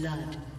Blood.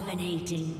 Dominating.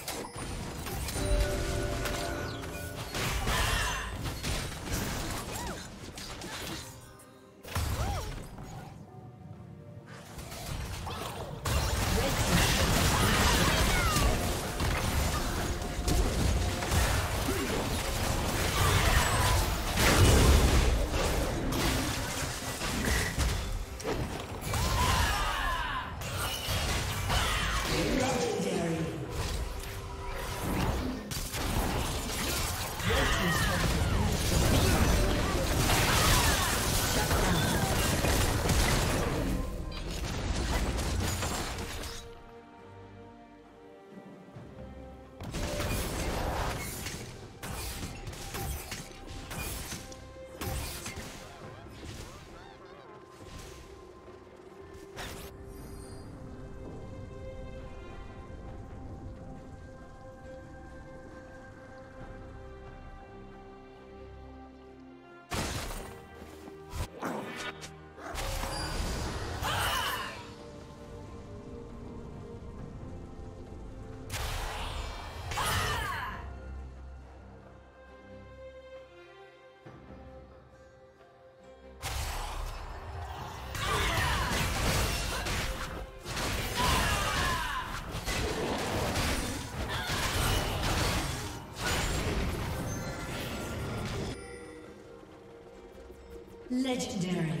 Legendary.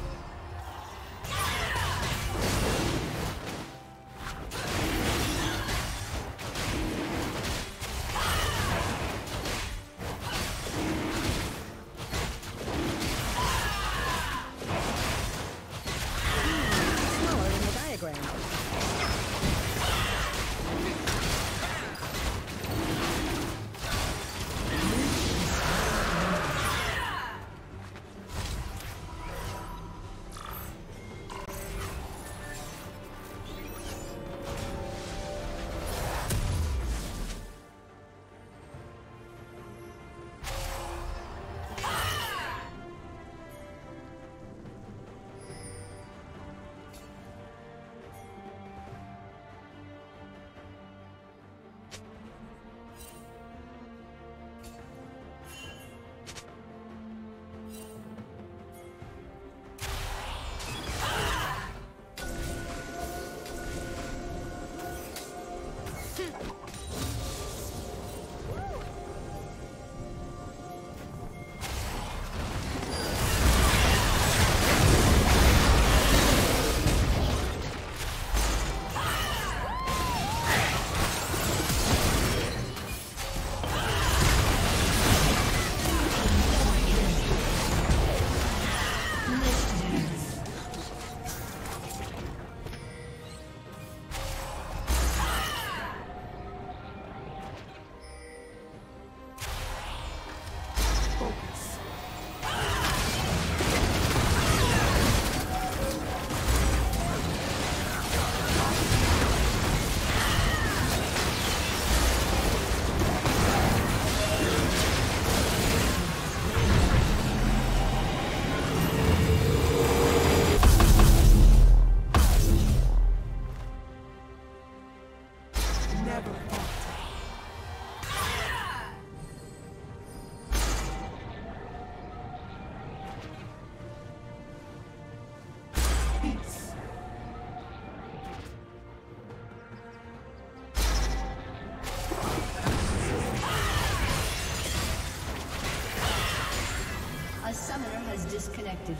Disconnected.